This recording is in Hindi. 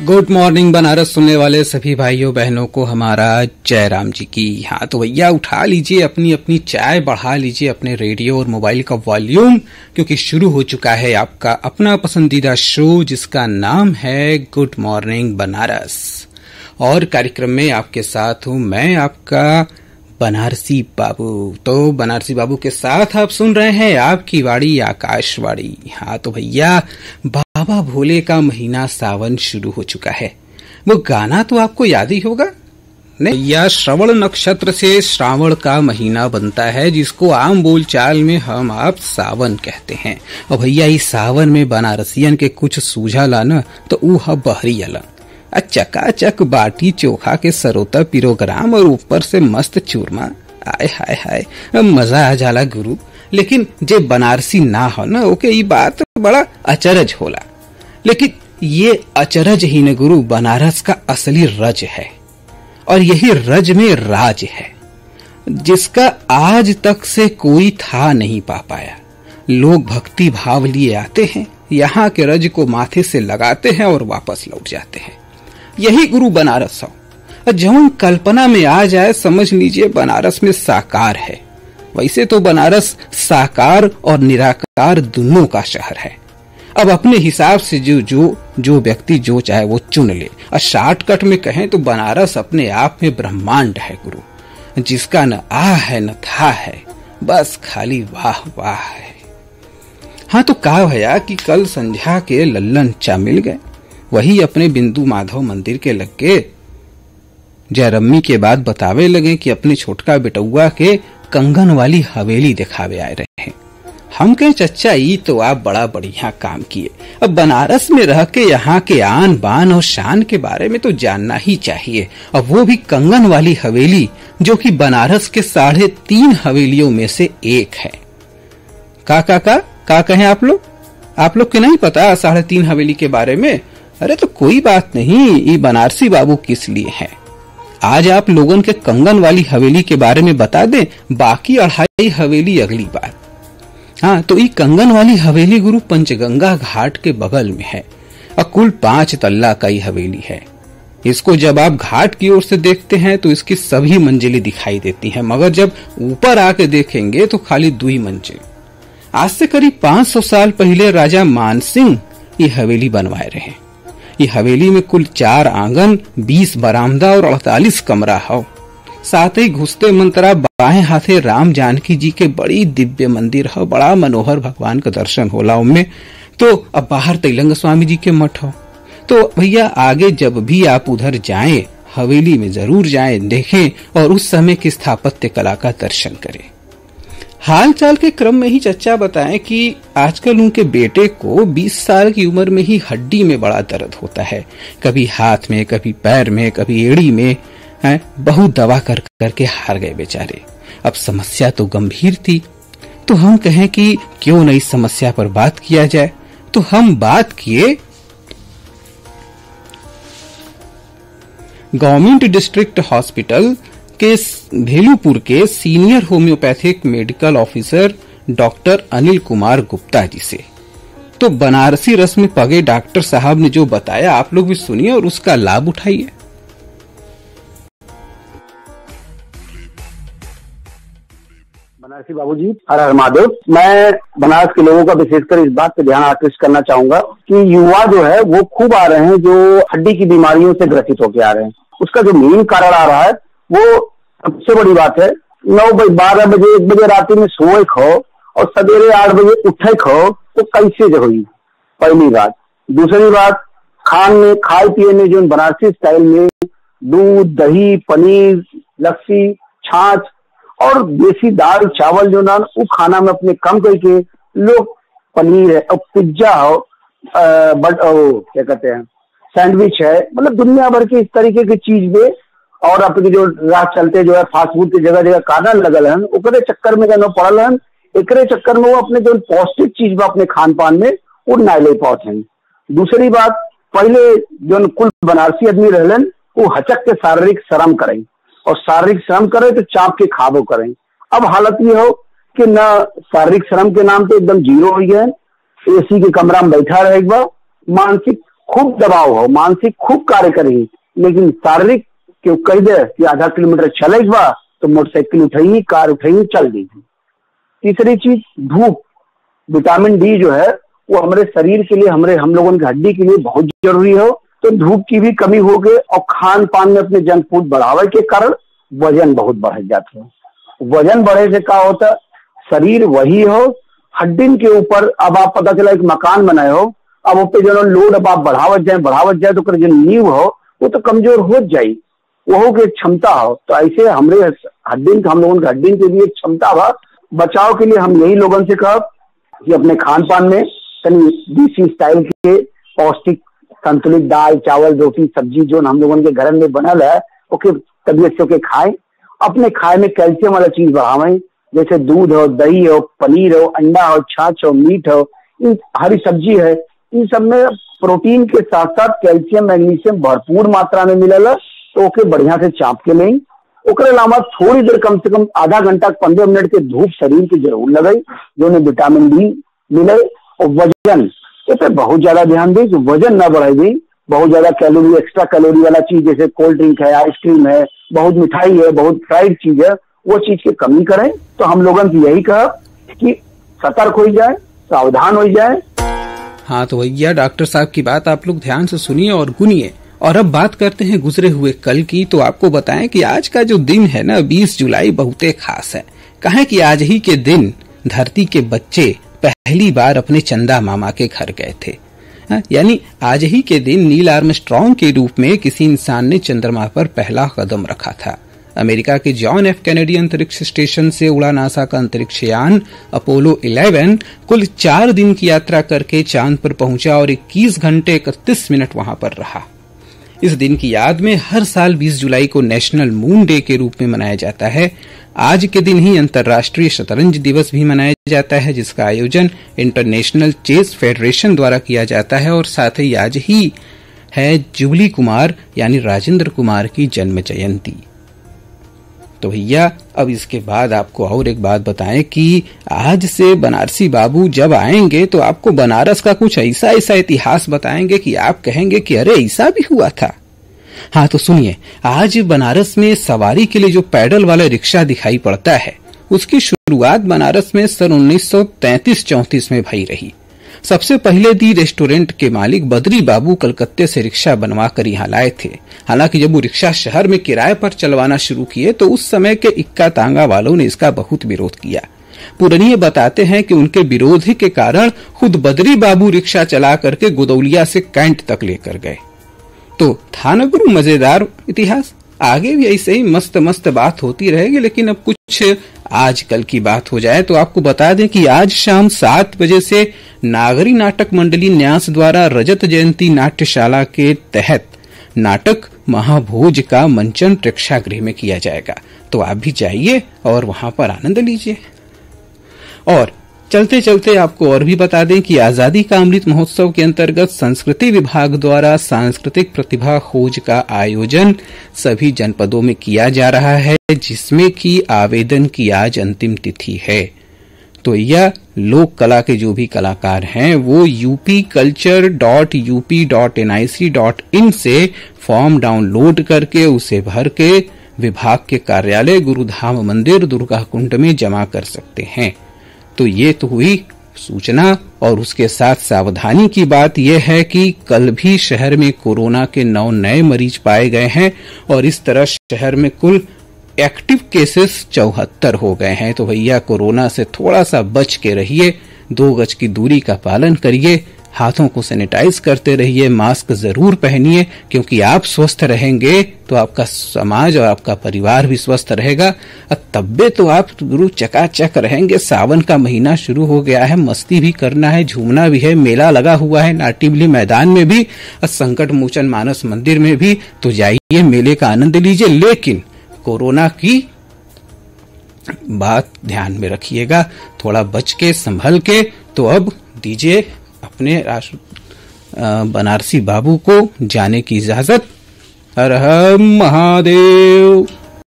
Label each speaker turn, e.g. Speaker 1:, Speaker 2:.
Speaker 1: गुड मॉर्निंग बनारस सुनने वाले सभी भाइयों, बहनों को हमारा जय राम जी की। हाँ तो भैया, उठा लीजिए अपनी अपनी चाय, बढ़ा लीजिए अपने रेडियो और मोबाइल का वॉल्यूम, क्योंकि शुरू हो चुका है आपका अपना पसंदीदा शो, जिसका नाम है गुड मॉर्निंग बनारस। और कार्यक्रम में आपके साथ हूँ मैं, आपका बनारसी बाबू। तो बनारसी बाबू के साथ आप सुन रहे हैं आपकी वाड़ी आकाशवाणी। हाँ तो भैया बाबा भोले का महीना सावन शुरू हो चुका है। वो गाना तो आपको याद ही होगा भैया श्रवण नक्षत्र से श्रावण का महीना बनता है, जिसको आम बोलचाल में हम आप सावन कहते हैं। और भैया, इस सावन में बनारसियन के कुछ सूझा लाना तो ऊ बहरी अला चकाचक बाटी चोखा के सरोता पिरोग्राम और ऊपर से मस्त चूरमा। आय हाय हाय, मज़ा आ जाला गुरु। लेकिन जे बनारसी ना हो ना, ओके, ये बात बड़ा अचरज होला। लेकिन ये अचरज ही न गुरु बनारस का असली रज है और यही रज में राज है, जिसका आज तक से कोई था नहीं पा पाया। लोग भक्ति भाव लिए आते हैं, यहाँ के रज को माथे से लगाते हैं और वापस लौट जाते हैं। यही गुरु बनारस हो। जौन कल्पना में आ जाए, समझ लीजिए बनारस में साकार है। वैसे तो बनारस साकार और निराकार दोनों का शहर है। अब अपने हिसाब से जो जो जो व्यक्ति जो चाहे वो चुन ले। और शॉर्टकट में कहें तो बनारस अपने आप में ब्रह्मांड है, गुरु। जिसका न आ है, न था है, बस खाली वाह वाह है। हाँ तो कहा भैया कि कल संध्या के लल्लन चा मिल गए। वही अपने बिंदु माधव मंदिर के लग। के जयरम्मी के बाद बतावे लगे कि अपने छोटका बेटुआ के कंगन वाली हवेली दिखावे आए रहे। हैं हम कहें, चच्चा, ई तो आप बड़ा बढ़िया काम किए। अब बनारस में रह के यहाँ के आन बान और शान के बारे में तो जानना ही चाहिए। और वो भी कंगन वाली हवेली, जो कि बनारस के साढ़े तीन हवेलियों में से एक है। का का का? का कहें आप लोग? आप लोग के नहीं पता साढ़े तीन हवेली के बारे में? अरे तो कोई बात नहीं ये बनारसी बाबू किस लिए है? आज आप लोगों के कंगन वाली हवेली के बारे में बता दें, बाकी अढ़ाई हवेली अगली बार हाँ तो ये कंगन वाली हवेली गुरु पंचगंगा घाट के बगल में है। और कुल पाँच तल्ला का ही हवेली है। इसको जब आप घाट की ओर से देखते हैं तो इसकी सभी मंजिलें दिखाई देती हैं। मगर जब ऊपर आके देखेंगे तो खाली दो ही मंजिल। आज से करीब 500 साल पहले राजा मानसिंह ये हवेली बनवाए रहे। ये हवेली में कुल चार आँगन, बीस बरामदा और अड़तालीस कमरा हो। साथ ही घुसते मंत्रा बाएँ हाथे राम जानकी जी के बड़ी दिव्य मंदिर हो, बड़ा मनोहर भगवान का दर्शन होला उनमें तो अब बाहर तेलंग स्वामी जी के मठ हो। तो भैया, आगे जब भी आप उधर जाएँ, हवेली में ज़रूर जाएँ, देखें और उस समय की स्थापत्य कला का दर्शन करें। हाल चाल के क्रम में ही चच्चा बताएँ कि आजकल उनके बेटे को 20 साल की उम्र में ही हड्डी में बड़ा दर्द होता है। कभी हाथ में, कभी पैर में, कभी एड़ी में। है? बहुत दवा कर करके हार गए बेचारे। अब समस्या तो गंभीर थी। तो हम कहें कि क्यों न इस समस्या पर बात किया जाए? तो हम बात किए गवर्नमेंट डिस्ट्रिक्ट हॉस्पिटल के भेलूपुर के senior homeopathic medical officer doctor Anil Kumar Gupta ji से। तो बनारसी रस्म पगे डॉक्टर साहब ने जो बताया, आप लोग भी सुनिए और उसका लाभ उठाइए।
Speaker 2: बनारसी बाबू जी हर हर महादेव। मैं बनारस के लोगों का विशेषकर इस बात पे ध्यान आकृष्ट करना चाहूँगा कि युवा जो है, वो खूब आ रहे हैं, जो हड्डी की बीमारियों से ग्रसित होकर आ रहे हैं। उसका जो मेन कारण आ रहा है, वो सबसे बड़ी बात है, नौ बजे, बारह बजे, एक बजे रात में सोए खो और सवेरे आठ बजे उठे खो तो कैसे जो हुई पहली बात। दूसरी बात, खान में, खाए पिए में, जो बनारसी स्टाइल में दूध, दही, पनीर, लस्सी, छाछ और देसी दाल, चावल जो ना, वो खाना में अपने कम करके लोग पनीर है, और पिज्जा हो बट क्या कहते हैं, सैंडविच है मतलब दुनिया भर के इस तरीके की चीज़ में और अपने जो रात चलते जो है फास्ट फ़ूड की जगह जगह काना लगल हन ओकरे चक्कर में जनो पड़ल हन एकरे चक्कर में वो अपने जो पौष्टिक चीज़ बा अपने खान पान में वो ना ले पाते हैं। दूसरी बात, पहले जो कुल बनारसी आदमी रहलन, वो हचक के शारीरिक श्रम करें। और शारीरिक श्रम करे तो चाप के खाबो करें। अब हालत ये हो कि न शारीरिक श्रम के नाम पे एकदम ज़ीरो हो। गए एसी के कमरा में बैठा रहेगा मानसिक खूब दबाव हो, मानसिक खूब कार्य करे। लेकिन शारीरिक क्यों कह दे कि आधा किलोमीटर चले बा तो मोटरसाइकिल उठाई कार उठाई चल दी तीसरी चीज़, धूप। विटामिन डी जो है, वो हमारे शरीर के लिए, हमारे हम लोगों की हड्डी के लिए बहुत ज़रूरी हो। तो धूप की भी कमी हो गई और खान पान में अपने जंक फ़ूड बढ़ावे के कारण वज़न बहुत बढ़ जाते हैं। वज़न बढ़े से क्या होता शरीर वही हो हड्डी के ऊपर अब आप पता चला एक मकान बनाए हो, अब उस पर जो लोड अब आप बढ़ावत जाए बढ़ावत जाए तो जो नींव हो, वो तो कमज़ोर हो जाए वो के क्षमता हो। तो ऐसे हमारे हड्डी हम लोगों के हड्डी के लिए क्षमता हो। बचाव के लिए हम यही लोगों से कह कि अपने खान पान में देसी स्टाइल के पौष्टिक संतुलित दाल, चावल, रोटी, सब्ज़ी जो हम लोगों के घर में बनल है, ओके, तबियत से खाएँ। अपने खाए में कैल्शियम वाला चीज़ बढ़ावें जैसे दूध हो, दही हो, पनीर हो, अंडा हो, छाछ हो, मीट हो, इन हरी सब्ज़ी है, इन सब में प्रोटीन के साथ साथ कैल्शियम, मैग्नीशियम भरपूर मात्रा में मिलेला तो ओके बढ़िया से चाप के लें। ओकर अलावा थोड़ी देर कम से कम आधा घंटा, पंद्रह मिनट के धूप शरीर की ज़रूर लगाई जो विटामिन डी मिले, और वज़न इस बहुत ज़्यादा ध्यान दें वज़न न बढ़ाई बहुत ज़्यादा कैलोरी एक्स्ट्रा कैलोरी वाला चीज़, जैसे कोल्ड ड्रिंक है आइसक्रीम है, बहुत मिठाई है, बहुत फ्राइड चीज़ है, वो चीज़ की कमी करें। तो हम लोगों की यही कहा कि सतर्क हो जाए, सावधान हो जाए।
Speaker 1: हाँ तो भैया डॉक्टर साहब की बात। आप लोग ध्यान से सुनिए और गुनिए। और अब बात करते हैं गुजरे हुए कल की। तो आपको बताएँ कि आज का जो दिन है ना 20 जुलाई बहुत खास है। कहे कि आज ही के दिन धरती के बच्चे पहली बार अपने चंदा मामा के घर गए थे। हाँ, यानी आज ही के दिन नील आर्मस्ट्रॉन्ग के रूप में किसी इंसान ने चंद्रमा पर पहला कदम रखा था। अमेरिका के जॉन एफ़ कैनेडी अंतरिक्ष स्टेशन से उड़ा नासा का अंतरिक्ष यान अपोलो 11 कुल चार दिन की यात्रा करके चाँद पर पहुँचा और 21 घंटे इकतीस मिनट वहाँ पर रहा। इस दिन की याद में हर साल 20 जुलाई को नेशनल मून डे के रूप में मनाया जाता है। आज के दिन ही अंतर्राष्ट्रीय शतरंज दिवस भी मनाया जाता है, जिसका आयोजन इंटरनेशनल चेस फेडरेशन द्वारा किया जाता है और साथ ही आज ही है जुबली कुमार, यानी राजेंद्र कुमार की जन्म जयंती। तो भैया, अब इसके बाद आपको और एक बात बताएँ कि आज से बनारसी बाबू जब आएँगे तो आपको बनारस का कुछ ऐसा ऐसा इतिहास बताएँगे कि आप कहेंगे कि अरे, ऐसा भी हुआ था। हाँ तो सुनिए, आज बनारस में सवारी के लिए जो पैडल वाला रिक्शा दिखाई पड़ता है, उसकी शुरुआत बनारस में सन उन्नीस सौ में भई रही। सबसे पहले दी रेस्टोरेंट के मालिक बद्री बाबू कलकत्ते से रिक्शा बनवा कर यहाँ लाए थे। हालाँकि जब वो रिक्शा शहर में किराए पर चलवाना शुरू किए तो उस समय के इक्का तांगा वालों ने इसका बहुत विरोध किया। पुरनिये बताते हैं कि उनके विरोध के कारण खुद बद्री बाबू रिक्शा चला करके गोदौलिया से कैंट तक लेकर गए। तो था न गुरु मज़ेदार इतिहास? आगे भी ऐसे ही मस्त मस्त बात होती रहेगी, लेकिन अब कुछ आज कल की बात हो जाए तो आपको बता दें कि आज शाम सात बजे से नागरी नाटक मंडली न्यास द्वारा रजत जयंती नाट्यशाला के तहत नाटक महाभोज का मंचन प्रेक्षागृह में किया जाएगा। तो आप भी जाइए और वहाँ पर आनंद लीजिए। और चलते चलते आपको और भी बता दें कि आज़ादी का अमृत महोत्सव के अंतर्गत संस्कृति विभाग द्वारा सांस्कृतिक प्रतिभा खोज का आयोजन सभी जनपदों में किया जा रहा है, जिसमें कि आवेदन की आज अंतिम तिथि है। तो यह लोक कला के जो भी कलाकार हैं, वो UP culture dot UP dot N I C dot in से फॉर्म डाउनलोड करके उसे भर के विभाग के कार्यालय गुरुधाम मंदिर दुर्गा कुंड में जमा कर सकते हैं। तो ये तो हुई सूचना, और उसके साथ सावधानी की बात यह है कि कल भी शहर में कोरोना के नौ नए मरीज़ पाए गए हैं, और इस तरह शहर में कुल एक्टिव केसेस चौहत्तर हो गए हैं। तो भैया, कोरोना से थोड़ा सा बच के रहिए, दो गज की दूरी का पालन करिए हाथों को सैनिटाइज करते रहिए मास्क ज़रूर पहनिए, क्योंकि आप स्वस्थ रहेंगे तो आपका समाज और आपका परिवार भी स्वस्थ रहेगा। और तब्बे तो आप गुरु चकाचक रहेंगे। सावन का महीना शुरू हो गया है, मस्ती भी करना है, झूमना भी है, मेला लगा हुआ है नाटिबली मैदान में भी और संकट मोचन मानस मंदिर में भी तो जाइए, मेले का आनंद लीजिए, लेकिन कोरोना की बात ध्यान में रखिएगा। थोड़ा बच के, संभल के तो अब दीजिए अपने बनारसी बाबू को जाने की इजाज़त। हर हम महादेव।